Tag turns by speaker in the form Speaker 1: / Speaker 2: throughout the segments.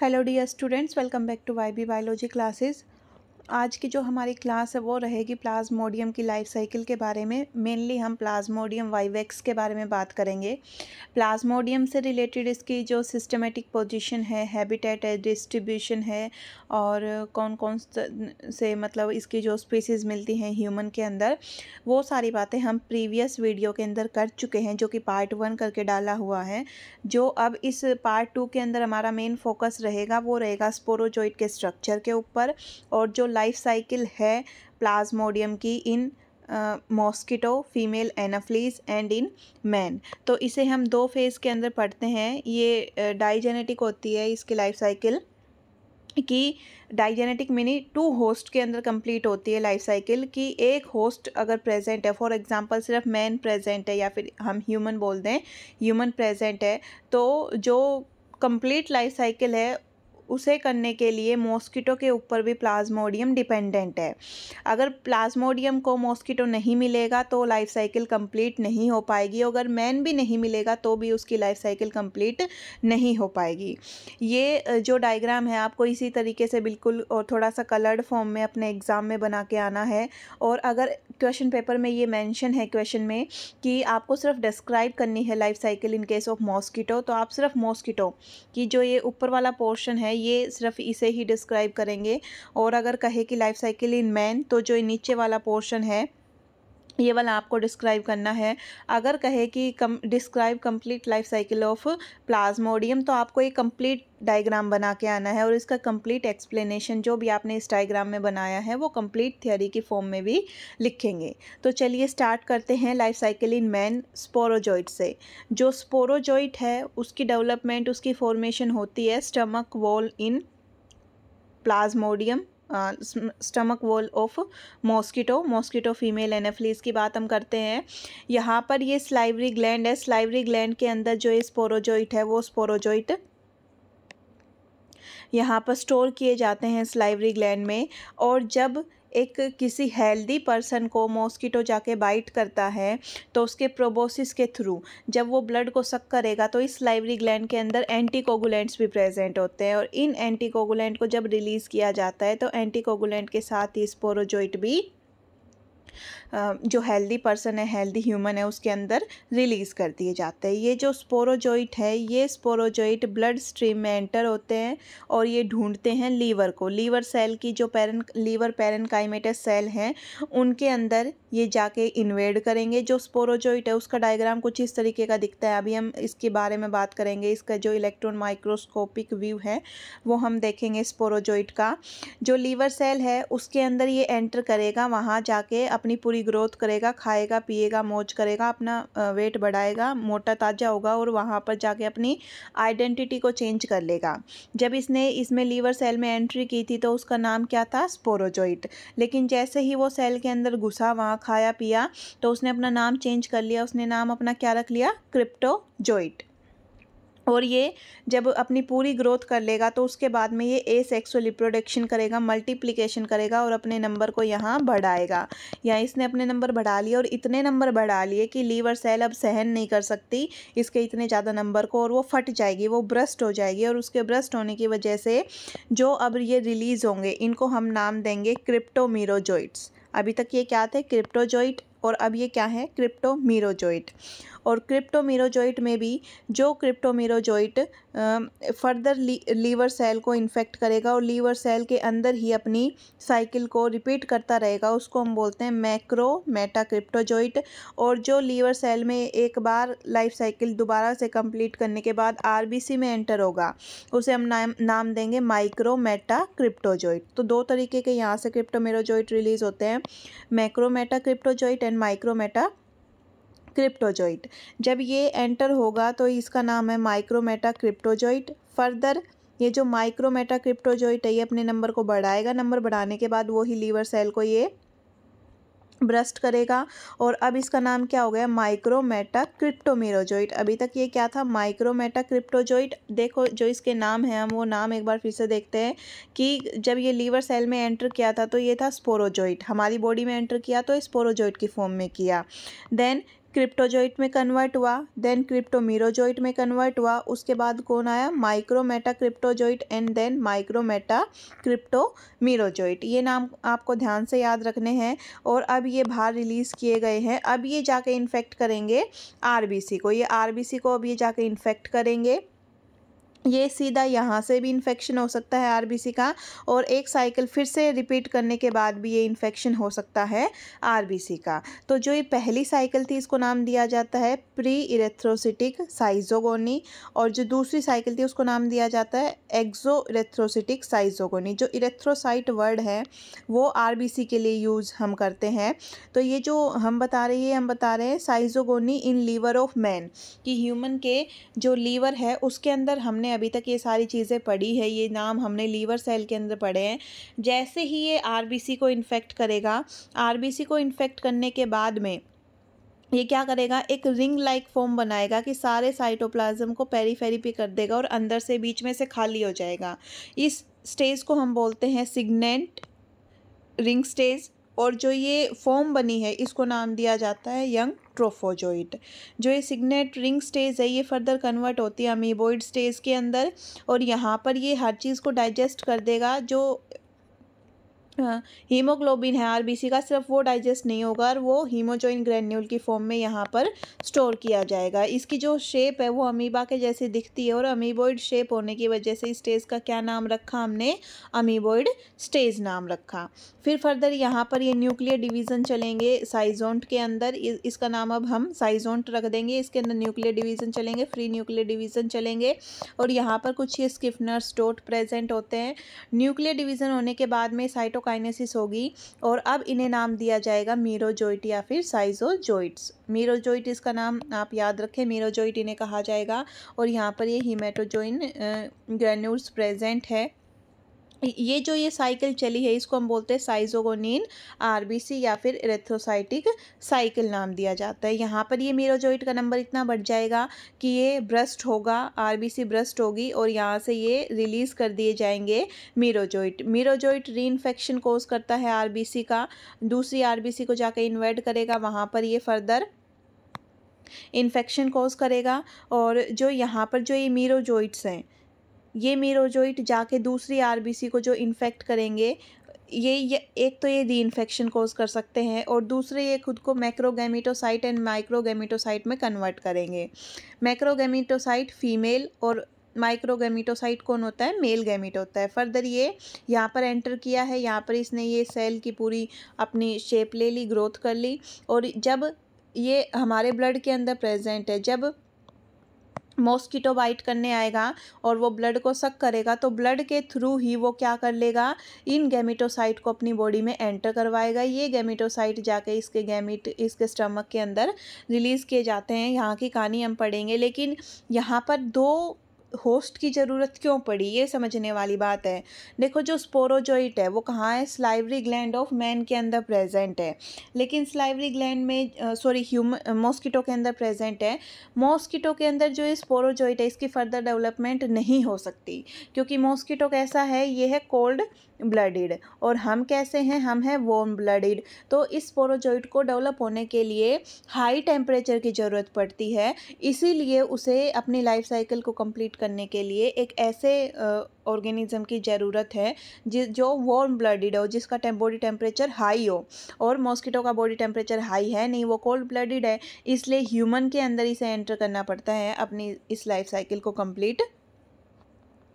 Speaker 1: Hello dear students, welcome back to YB Biology classes. आज की जो हमारी क्लास है वो रहेगी प्लाज्मोडियम की लाइफ साइकिल के बारे में। मेनली हम प्लाज्मोडियम वाइवेक्स के बारे में बात करेंगे। प्लाज्मोडियम से रिलेटेड इसकी जो सिस्टमेटिक पोजीशन है हैबिटेट है डिस्ट्रीब्यूशन है और कौन कौन से मतलब इसकी जो स्पीसीज़ मिलती हैं ह्यूमन के अंदर, वो सारी बातें हम प्रीवियस वीडियो के अंदर कर चुके हैं जो कि पार्ट वन करके डाला हुआ है। जो अब इस पार्ट टू के अंदर हमारा मेन फोकस रहेगा वो रहेगा स्पोरोजोइड के स्ट्रक्चर के ऊपर और जो लाइफ साइकिल है प्लाज्मोडियम की in mosquito female anopheles and in man. तो इसे हम दो फ़ेज़ के अंदर पढ़ते हैं। ये डाइजेनेटिक uh, होती है इसकी लाइफ साइकिल कि। डाइजेनेटिक मिनी टू होस्ट के अंदर कंप्लीट होती है लाइफ साइकिल कि। एक होस्ट अगर प्रेजेंट है फॉर एग्जांपल सिर्फ़ मैन प्रेजेंट है या फिर हम ह्यूमन बोल दें ह्यूमन प्रेजेंट है तो जो कंप्लीट लाइफ साइकिल है उसे करने के लिए मॉस्किटो के ऊपर भी प्लाज्मोडियम डिपेंडेंट है। अगर प्लाज्मोडियम को मॉस्किटो नहीं मिलेगा तो लाइफ साइकिल कंप्लीट नहीं हो पाएगी अगर मैन भी नहीं मिलेगा तो भी उसकी लाइफ साइकिल कंप्लीट नहीं हो पाएगी। ये जो डायग्राम है, आपको इसी तरीके से बिल्कुल और थोड़ा सा कलर्ड फॉर्म में अपने एग्ज़ाम में बना के आना है। और अगर क्वेश्चन पेपर में ये मेंशन है क्वेश्चन में कि आपको सिर्फ़ डिस्क्राइब करनी है life cycle in case of mosquito तो आप सिर्फ़ मॉस्किटो की जो ये ऊपर वाला पोर्शन है ये सिर्फ़ इसे ही डिस्क्राइब करेंगे। और अगर कहे कि लाइफ साइकिल इन मैन तो जो नीचे वाला पोर्शन है ये वाला आपको डिस्क्राइब करना है। अगर कहे कि कम describe complete life cycle of plasmodium तो आपको एक कंप्लीट डायग्राम बना के आना है और इसका कंप्लीट एक्सप्लेनेशन जो भी आपने इस डायग्राम में बनाया है, वो कंप्लीट थियोरी की फॉर्म में भी लिखेंगे। तो चलिए स्टार्ट करते हैं life cycle in man sporozoite से। जो स्पोरोजॉइट है, उसकी डेवलपमेंट उसकी फॉर्मेशन होती है stomach wall in Plasmodium stomach wall of mosquito mosquito female Anopheles की बात हम करते हैं। यहाँ पर ये स्लाइवरी ग्लैंड है। स्लाइवरी ग्लैंड के अंदर जो ये स्पोरोजोइट है, वो स्पोरोजोइट यहाँ पर स्टोर किए जाते हैं स्लाइवरी ग्लैंड में। और जब एक किसी हेल्दी पर्सन को मॉस्किटो जाके बाइट करता है तो उसके प्रोबोसिस के थ्रू जब वो ब्लड को सक करेगा तो इस लाइवरी ग्लैंड के अंदर एंटीकोगुलेंट्स भी प्रेजेंट होते हैं और इन एंटीकोगुलेंट को जब रिलीज़ किया जाता है तो एंटीकोगुलेंट के साथ ही स्पोरोजोइट भी जो हेल्दी पर्सन है हेल्दी ह्यूमन है, उसके अंदर रिलीज़ कर दिए जाते हैं। ये जो स्पोरोजोइट है, ये स्पोरोजोइट ब्लड स्ट्रीम में एंटर होते हैं और ये ढूंढते हैं लीवर को। लीवर सेल की जो पैरन लीवर पैरनकाइमेटस सेल हैं, उनके अंदर ये जाके इन्वेड करेंगे। जो स्पोरोजोइट है, उसका डायग्राम कुछ इस तरीके का दिखता है। अभी हम इसके बारे में बात करेंगे। इसका जो इलेक्ट्रॉन माइक्रोस्कोपिक व्यू है, वो हम देखेंगे स्पोरोजोइट का। जो लीवर सेल है, उसके अंदर ये एंटर करेगा। वहाँ जाके अपनी पूरी ग्रोथ करेगा, खाएगा, पिएगा, मौज करेगा, अपना वेट बढ़ाएगा, मोटा ताज़ा होगा और वहाँ पर जाके अपनी आइडेंटिटी को चेंज कर लेगा। जब इसने इसमें लीवर सेल में एंट्री की थी तो उसका नाम क्या था? स्पोरोजोइट लेकिन जैसे ही वो सेल के अंदर घुसा, वहाँ खाया पिया तो उसने अपना नाम चेंज कर लिया। उसने नाम अपना क्या रख लिया? क्रिप्टो क्रिप्टोजोइट और ये जब अपनी पूरी ग्रोथ कर लेगा तो उसके बाद में ये ए सेक्सुअल रिप्रोडक्शन करेगा मल्टीप्लिकेशन करेगा और अपने नंबर को यहाँ बढ़ाएगा। या इसने अपने नंबर बढ़ा लिए और इतने नंबर बढ़ा लिए कि लीवर सेल अब सहन नहीं कर सकती। इसके इतने ज़्यादा नंबर को और वो फट जाएगी, वो ब्रस्ट हो जाएगी और उसके ब्रस्ट होने की वजह से जो अब ये रिलीज़ होंगे, इनको हम नाम देंगे क्रिप्टोमीरोजोइट्स अभी तक ये क्या थे? क्रिप्टोजोइट और अब ये क्या है? Crypto cryptomerozoite. और क्रिप्टोमीरोजोइट में भी, जो क्रिप्टोमीरोजोइट फर्दर लीवर सेल को इन्फेक्ट करेगा और लीवर सेल के अंदर ही अपनी साइकिल को रिपीट करता रहेगा, उसको हम बोलते हैं मैक्रो मेटा क्रिप्टोजोइट और जो लीवर सेल में एक बार लाइफ साइकिल दोबारा से कंप्लीट करने के बाद आरबीसी में एंटर होगा, उसे हम नाम नाम देंगे माइक्रो मेटा क्रिप्टोजोइट तो दो तरीके के यहाँ से क्रिप्टोमेरोजोइट रिलीज़ होते हैं macrometa cryptozoite and micrometa cryptozoite जब ये एंटर होगा तो इसका नाम है माइक्रोमेटा क्रिप्टोजोइट फर्दर, ये जो माइक्रोमेटा क्रिप्टोजोइट है, ये अपने नंबर को बढ़ाएगा। नंबर बढ़ाने के बाद वही लीवर सेल को ये ब्रस्ट करेगा। और अब इसका नाम क्या हो गया? माइक्रोमेटा क्रिप्टोमीरोजोइट अभी तक ये क्या था? माइक्रोमेटा क्रिप्टोजोइट देखो, जो इसके नाम है, हम वो नाम एक बार फिर से देखते हैं कि जब ये लीवर सेल में एंटर किया था तो ये था स्पोरोजोइट हमारी बॉडी में एंटर किया तो स्पोरोजोइट की फॉर्म में किया। देन क्रिप्टोजोइट में कन्वर्ट हुआ देन क्रिप्टोमीरोजोइट में कन्वर्ट हुआ, उसके बाद कौन आया? Micrometa cryptozoite and then micrometa cryptomerozoite. ये नाम आपको ध्यान से याद रखने हैं और अब ये बाहर रिलीज़ किए गए हैं। अब ये जाके इन्फेक्ट करेंगे आरबीसी को। ये आरबीसी को अब ये जाके इन्फेक्ट करेंगे। ये सीधा यहाँ से भी इन्फेक्शन हो सकता है आरबीसी का और एक साइकिल फिर से रिपीट करने के बाद भी ये इन्फेक्शन हो सकता है आरबीसी का। तो जो ये पहली साइकिल थी, इसको नाम दिया जाता है प्री इरेथ्रोसिटिक साइजोगोनी और जो दूसरी साइकिल थी, उसको नाम दिया जाता है एक्जो इरेथ्रोसिटिक साइजोगोनी जो इरेथ्रोसाइट वर्ड है, वो आरबीसी के लिए यूज़ हम करते हैं। तो ये जो हम बता रहे हैं हम बता रहे हैं schizogony in liver of man कि ह्यूमन के जो लीवर है, उसके अंदर हमने हमने अभी तक ये सारी चीज़ें पढ़ी है, ये नाम हमने लीवर सेल के अंदर पढ़े हैं। जैसे ही ये आरबीसी को इन्फेक्ट करेगा, आरबीसी को इन्फेक्ट करने के बाद में ये क्या करेगा? एक रिंग लाइक फॉर्म बनाएगा कि सारे साइटोप्लाज्म को पेरीफेरी पे कर देगा और अंदर से बीच में से खाली हो जाएगा। इस स्टेज को हम बोलते हैं सिग्नेंट रिंग स्टेज और जो ये फॉर्म बनी है, इसको नाम दिया जाता है यंग ट्रोफोजोइट जो ये सिग्नेट रिंग स्टेज है, ये फर्दर कन्वर्ट होती है अमीबोइड स्टेज के अंदर और यहाँ पर ये हर चीज़ को डाइजेस्ट कर देगा, जो हीमोग्लोबिन है, आरबीसी का सिर्फ़ वो डाइजेस्ट नहीं होगा और वो हीमोजोइन ग्रेन्यूल की फॉर्म में यहाँ पर स्टोर किया जाएगा। इसकी जो शेप है, वो अमीबा के जैसे दिखती है और अमीबोइड शेप होने की वजह से स्टेज का क्या नाम रखा हमने? अमीबोइड स्टेज नाम रखा। फिर फर्दर यहाँ पर ये न्यूक्लियर डिवीज़न चलेंगे साइजोंट के अंदर। इसका नाम अब हम साइजोंट रख देंगे। इसके अंदर न्यूक्लियर डिवीज़न चलेंगे फ्री न्यूक्लियर डिवीज़न चलेंगे और यहाँ पर कुछ ये स्किफनर स्टोट प्रेजेंट होते हैं। न्यूक्लियर डिवीज़न होने के बाद में साइटो साइटोकाइनेसिस होगी और अब इन्हें नाम दिया जाएगा मीरोजोइट या फिर साइजोजोइट्स। मीरोजोइट इसका नाम आप याद रखें, मीरोजोइट इन्हें कहा जाएगा और यहाँ पर ये हीमेटोजोइन ग्रेन्यूल्स प्रेजेंट है। ये जो ये साइकिल चली है, इसको हम बोलते हैं साइजोगोनिन, आरबीसी या फिर इरेथ्रोसाइटिक साइकिल नाम दिया जाता है। यहाँ पर ये मीरोजोइट का नंबर इतना बढ़ जाएगा कि ये ब्रस्ट होगा, आरबीसी ब्रस्ट होगी और यहाँ से ये रिलीज़ कर दिए जाएँगे मीरोजोइट मीरोजोइट री इन्फेक्शन कोज करता है आरबीसी का। दूसरी आरबीसी को जाकर इन्वर्ट करेगा, वहाँ पर ये फर्दर इन्फेक्शन कोज करेगा और जो यहाँ पर जो ये मीरोजोइट्स हैं ये मीरोजोइट जाके दूसरी आरबीसी को जो इन्फेक्ट करेंगे ये, ये एक तो ये री इन्फेक्शन कोज कर सकते हैं और दूसरे ये खुद को मैक्रोगेमिटोसाइट एंड माइक्रोगेमिटोसाइट में कन्वर्ट करेंगे। मैक्रोगेमिटोसाइट फीमेल और माइक्रोगेमिटोसाइट कौन होता है? मेल गैमिट होता है। फर्दर ये यहाँ पर एंटर किया है यहाँ पर इसने ये सेल की पूरी अपनी शेप ले ली ग्रोथ कर ली और जब ये हमारे ब्लड के अंदर प्रेजेंट है जब मॉस्किटो बाइट करने आएगा और वो ब्लड को सक करेगा तो ब्लड के थ्रू ही वो क्या कर लेगा? इन गैमिटोसाइट को अपनी बॉडी में एंटर करवाएगा। ये गैमिटोसाइट जाके इसके गैमिट इसके स्टमक के अंदर रिलीज़ किए जाते हैं। यहाँ की कहानी हम पढ़ेंगे, लेकिन यहाँ पर दो होस्ट की ज़रूरत क्यों पड़ी? ये समझने वाली बात है। देखो, जो स्पोरोजोइट है, वो कहाँ है? स्लाइवरी ग्लैंड ऑफ़ मैन के अंदर प्रेजेंट है। लेकिन स्लाइवरी ग्लैंड में सॉरी ह्यूमन मॉस्किटो के अंदर प्रेजेंट है। मॉस्किटो के अंदर जो स्पोरोजोइट है, इसकी फर्दर डेवलपमेंट नहीं हो सकती। क्योंकि मॉस्किटो कैसा है? ये है कोल्ड ब्लडेड। और हम कैसे हैं? हम हैं वॉर्म ब्लडेड। तो इस स्पोरोजोइट को डेवलप होने के लिए हाई टेम्परेचर की ज़रूरत पड़ती है। इसीलिए उसे अपनी लाइफ साइकिल को कंप्लीट करने के लिए एक ऐसे ऑर्गेनिज्म की ज़रूरत है जिस जो वार्म ब्लडेड हो, जिसका टेम बॉडी टेम्परेचर हाई हो। और मॉस्किटो का बॉडी टेम्परेचर हाई है, नहीं, वो कोल्ड ब्लडेड है, इसलिए ह्यूमन के अंदर इसे एंटर करना पड़ता है अपनी इस लाइफ साइकिल को कंप्लीट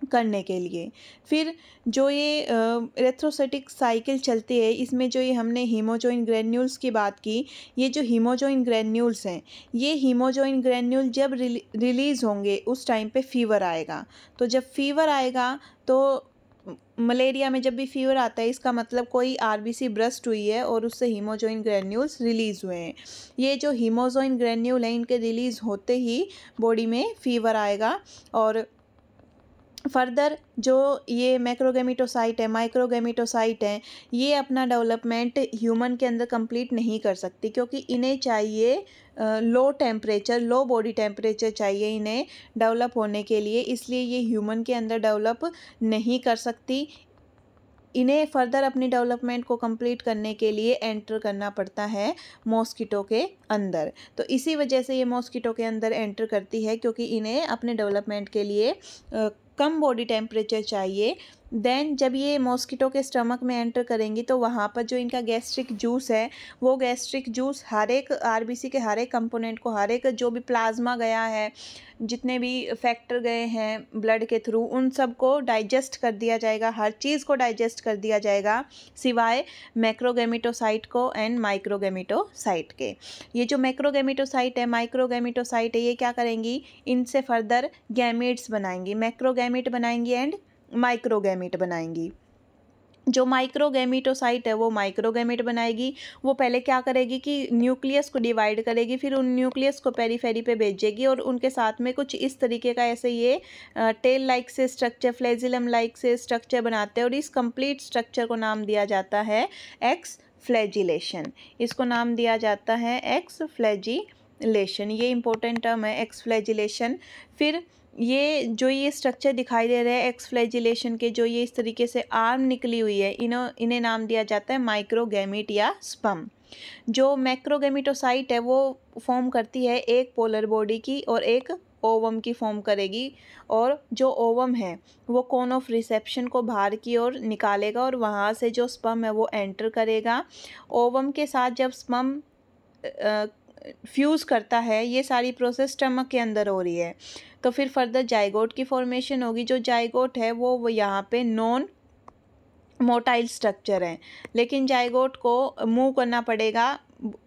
Speaker 1: करने के लिए। फिर जो ये रेथ्रोसेटिक साइकिल चलती है इसमें जो ये हमने हीमोजोइन ग्रेन्यूल्स की बात की ये जो हीमोजोइन ग्रेन्यूल्स हैं ये हीमोजोइन ग्रेन्यूल जब रिली, रिलीज़ होंगे उस टाइम पे फीवर आएगा। तो जब फीवर आएगा तो मलेरिया में जब भी फीवर आता है इसका मतलब कोई आरबीसी ब्रस्ट हुई है और उससे हीमोजोइन ग्रेन्यूल्स रिलीज़ हुए हैं। ये जो हीमोजोइन ग्रेन्यूल हैं इनके रिलीज़ होते ही बॉडी में फीवर आएगा और फर्दर जो ये मैक्रोगेमिटोसाइट है माइक्रोगेमिटोसाइट है, ये अपना डेवलपमेंट ह्यूमन के अंदर कंप्लीट नहीं कर सकती क्योंकि इन्हें चाहिए low temperature low body temperature चाहिए इन्हें डेवलप होने के लिए। इसलिए ये ह्यूमन के अंदर डेवलप नहीं कर सकती। इन्हें फर्दर अपनी डेवलपमेंट को कंप्लीट करने के लिए एंटर करना पड़ता है मॉस्किटो के अंदर। तो इसी वजह से ये मॉस्किटो के अंदर एंटर करती है क्योंकि इन्हें अपने डेवलपमेंट के लिए कम बॉडी टेम्परेचर चाहिए। देन जब ये मॉस्किटो के स्टमक में एंटर करेंगी तो वहाँ पर जो इनका गैस्ट्रिक जूस है, वो गैस्ट्रिक जूस हर एक आरबीसी के हर एक कंपोनेंट को, हर एक जो भी प्लाज्मा गया है, जितने भी फैक्टर गए हैं ब्लड के थ्रू उन सबको डाइजेस्ट कर दिया जाएगा, हर चीज़ को डाइजेस्ट कर दिया जाएगा, सिवाय मैक्रोगेमिटोसाइट को एंड माइक्रोगेमिटोसाइट के। ये जो मैक्रोगेमिटोसाइट है माइक्रोगेमिटोसाइट है, ये क्या करेंगी? इनसे फर्दर गैमिट्स बनाएँगी। मैक्रोगैमिट बनाएँगी एंड माइक्रोगैमिट बनाएँगी। जो माइक्रोगेमिटोसाइट है, वो माइक्रोगैमिट बनाएगी। वो पहले क्या करेगी कि न्यूक्लियस को डिवाइड करेगी, फिर उन न्यूक्लियस को पेरीफेरी पे भेजेगी और उनके साथ में कुछ इस तरीके का ऐसे ये टेल लाइक से स्ट्रक्चर फ्लेजिलम लाइक से स्ट्रक्चर बनाते हैं और इस कंप्लीट स्ट्रक्चर को नाम दिया जाता है एक्स फ्लैजिलेशन इसको नाम दिया जाता है एक्स फ्लैजिलेशन ये इंपॉर्टेंट टर्म है एक्स फ्लैजिलेशन फिर ये जो ये स्ट्रक्चर दिखाई दे रहे हैं एक्सफ्लेजिलेशन के जो ये इस तरीके से आर्म निकली हुई है इन्हों इन्हें नाम दिया जाता है माइक्रोगेमिट या स्पम जो मैक्रोगेमिटोसाइट है, वो फॉर्म करती है एक पोलर बॉडी की और एक ओवम की फॉर्म करेगी और जो ओवम है, वो कौन ऑफ़ रिसेप्शन को बाहर की ओर निकालेगा और वहाँ से जो स्पम है, वो एंटर करेगा. ओवम के साथ जब स्पम फ्यूज़ करता है, ये सारी प्रोसेस स्टमक के अंदर हो रही है। तो फिर फर्दर जाइगोट की फॉर्मेशन होगी। जो जाइगोट है, वो वो यहाँ पे नॉन मोटाइल स्ट्रक्चर है। लेकिन जाइगोट को मूव करना पड़ेगा,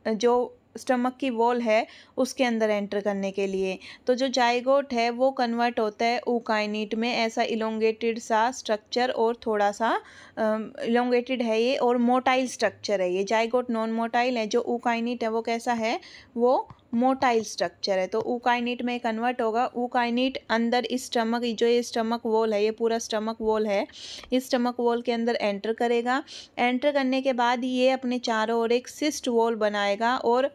Speaker 1: जो स्टमक की वॉल है, उसके अंदर एंटर करने के लिए। तो जो जाइगोट है, वो कन्वर्ट होता है ऊकाइनिट में। ऐसा इलोंगेटेड सा स्ट्रक्चर और थोड़ा सा इलोंगेटेड है ये और मोटाइल स्ट्रक्चर है ये। जाइगोट नॉन मोटाइल है, जो ऊकाइनिट है, वो कैसा है? वो मोटाइल स्ट्रक्चर है। तो ऊकाइनिट में कन्वर्ट होगा। ऊकाइनिट अंदर इस स्टमक जो ये स्टमक वॉल है, ये पूरा स्टमक वॉल है, इस स्टमक वॉल के अंदर एंटर करेगा। एंटर करने के बाद ये अपने चारों ओर एक सिस्ट वॉल बनाएगा और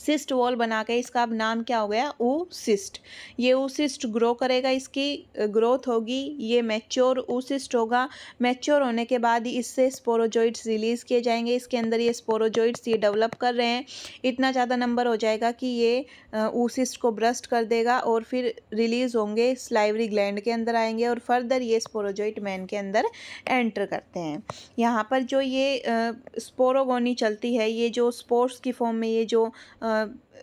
Speaker 1: सिस्ट वॉल बना के इसका अब नाम क्या हो गया? ऊ सिस्ट। ये ऊ सिस्ट ग्रो करेगा इसकी ग्रोथ होगी, ये मैच्योर ऊ सिस्ट होगा। मैच्योर होने के बाद ही इससे स्पोरोजोइड्स रिलीज़ किए जाएँगे। इसके अंदर ये स्पोरोजोइड्स ये डेवलप कर रहे हैं। इतना ज़्यादा नंबर हो जाएगा कि ये ऊ सिस्ट को ब्रस्ट कर देगा और फिर रिलीज़ होंगे स्लाइवरी ग्लैंड के अंदर आएँगे और फर्दर ये स्पोरोजोइट मैन के अंदर एंटर करते हैं। यहाँ पर जो ये स्पोरोगोनी चलती है, ये जो स्पोर्ट्स की फॉर्म में ये जो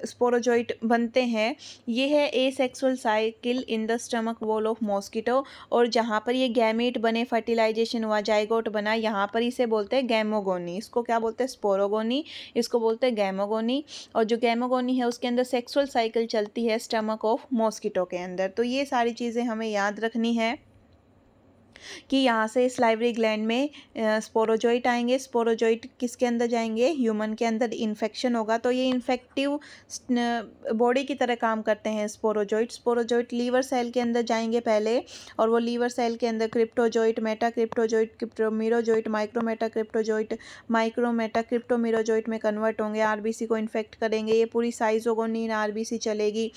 Speaker 1: स्पोरोजॉइट बनते हैं। ये है asexual cycle in the stomach wall of mosquito और जहाँ पर ये गैमेट बने, फर्टिलाइजेशन हुआ जाइगोट बना, यहाँ पर इसे बोलते हैं गैमोगोनी। इसको क्या बोलते हैं? स्पोरोगोनी। इसको बोलते हैं गैमोगोनी। और जो गैमोगोनी है, उसके अंदर सेक्सुअल साइकिल चलती है स्टमक ऑफ़ मॉस्किटो के अंदर। तो ये सारी चीज़ें हमें याद रखनी है। कि यहाँ से इस लाइब्रेरी ग्लैंड में स्पोरोजोइट आएँगे। स्पोरोजोइट किसके अंदर जाएँगे? ह्यूमन के अंदर इन्फेक्शन होगा। तो ये इन्फेक्टिव बॉडी की तरह काम करते हैं स्पोरोजोइट स्पोरोजोइट लीवर सेल के अंदर जाएँगे पहले और वो लीवर सेल के अंदर cryptozoite meta cryptozoite cryptomerozoite micrometa cryptozoite micrometa cryptomerozoite में कन्वर्ट होंगे आरबीसी को इन्फेक्ट करेंगे। ये पूरी साइजोगोनिन आरबीसी चलेगी।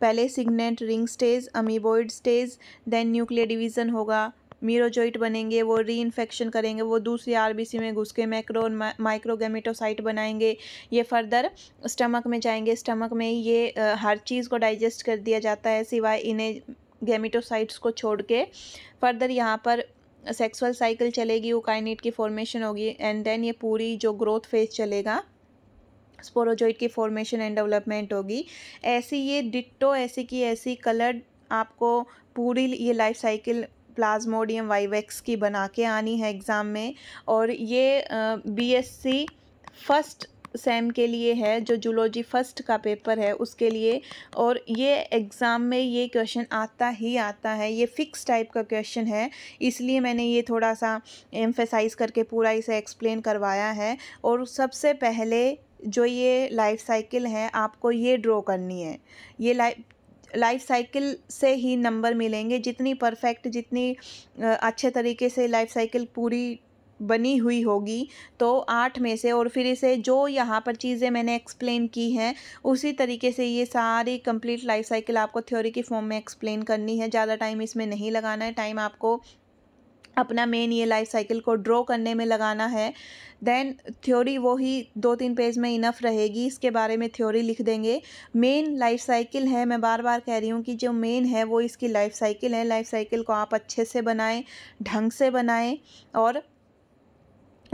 Speaker 1: पहले signet ring stage amoeboid stage then nuclear division होगा। मीरोजोइट बनेंगे, वो री इन्फेक्शन करेंगे, वो दूसरी आरबीसी में घुस के मैक्रो माइक्रोगेमिटोसाइट बनाएँगे, ये फर्दर स्टमक में जाएँगे। स्टमक में ये हर चीज़ को डाइजेस्ट कर दिया जाता है, सिवाय इन्हें गेमिटोसाइट्स को छोड़ के। फर्दर यहाँ पर सेक्सुअल साइकिल चलेगी उकाइनिट की फॉर्मेशन होगी, एंड देन ये पूरी जो ग्रोथ फ़ेज़ चलेगा, स्पोरोजोइट की फॉर्मेशन एंड डेवलपमेंट होगी। ऐसी ये डिट्टो, ऐसी की ऐसी कलर्ड आपको पूरी ये लाइफ साइकिल प्लाज्मोडियम वाइवेक्स की बना के आनी है एग्ज़ाम में। और ये बीएससी फ़र्स्ट सेम के लिए है, जो जूलॉजी फ़र्स्ट का पेपर है उसके लिए। और ये एग्ज़ाम में ये क्वेश्चन आता ही आता है, ये फ़िक्स टाइप का क्वेश्चन है। इसलिए मैंने ये थोड़ा सा एम्फेसाइज करके पूरा इसे एक्सप्लेन करवाया है। और सबसे पहले जो ये लाइफ साइकिल है, आपको ये ड्रॉ करनी है। ये लाइफ लाइफ साइकिल से ही नंबर मिलेंगे। जितनी परफेक्ट, जितनी अच्छे तरीके से लाइफ साइकिल पूरी बनी हुई होगी तो आठ में से और फिर इसे जो यहाँ पर चीज़ें मैंने एक्सप्लेन की हैं, उसी तरीके से ये सारी कंप्लीट लाइफ साइकिल आपको थ्योरी की फॉर्म में एक्सप्लेन करनी है। ज़्यादा टाइम इसमें नहीं लगाना है। टाइम आपको अपना मेन ये लाइफ साइकिल को ड्रॉ करने में लगाना है देन थ्योरी वो ही दो तीन पेज में इनफ रहेगी, इसके बारे में थ्योरी लिख देंगे। मेन लाइफ साइकिल है, मैं बार बार कह रही हूँ कि जो मेन है वो इसकी लाइफ साइकिल है। लाइफ साइकिल को आप अच्छे से बनाएँ, ढंग से बनाएँ और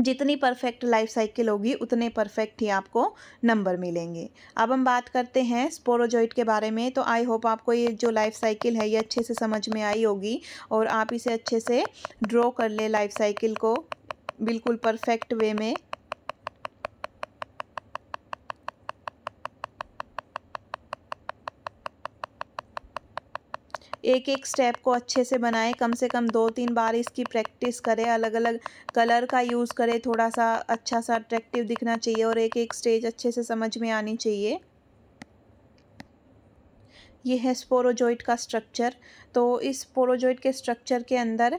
Speaker 1: जितनी परफेक्ट लाइफ साइकिल होगी, उतने परफेक्ट ही आपको नंबर मिलेंगे। अब हम बात करते हैं स्पोरोजॉइट के बारे में तो आई होप आपको ये जो लाइफ साइकिल है, ये अच्छे से समझ में आई होगी और आप इसे अच्छे से ड्रॉ कर ले लाइफ साइकिल को बिल्कुल परफेक्ट वे में। एक एक स्टेप को अच्छे से बनाएँ। कम से कम दो तीन बार इसकी प्रैक्टिस करें। अलग अलग कलर का यूज़ करें। थोड़ा सा अच्छा सा अट्रैक्टिव दिखना चाहिए और एक एक स्टेज अच्छे से समझ में आनी चाहिए। यह है स्पोरोजोइट का स्ट्रक्चर तो इस स्पोरोजोइट के स्ट्रक्चर के अंदर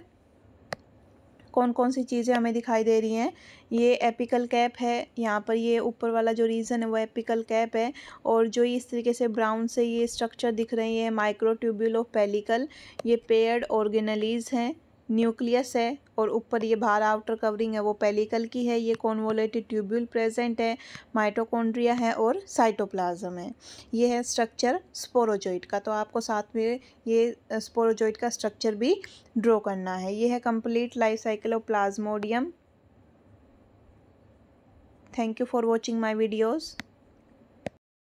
Speaker 1: कौन कौन सी चीज़ें हमें दिखाई दे रही हैं। ये एपिकल कैप है, यहाँ पर ये ऊपर वाला जो रीज़न है वो एपिकल कैप है और जो इस तरीके से ब्राउन से ये स्ट्रक्चर दिख रही है माइक्रोट्यूब्यूल ऑफ़ पेलिकल, ये पेयर्ड ऑर्गेनलीज हैं। न्यूक्लियस है और ऊपर ये बाहर आउटर कवरिंग है, वो पेलिकल की है, ये कॉन्वोलेटेड ट्यूब्यूल प्रेजेंट है माइटोकॉन्ड्रिया है और साइटोप्लाज्म है। ये है स्ट्रक्चर स्पोरोजोइट का तो आपको साथ में ये स्पोरोजोइट का स्ट्रक्चर भी ड्रॉ करना है। ये है complete life cycle of plasmodium thank you for watching my videos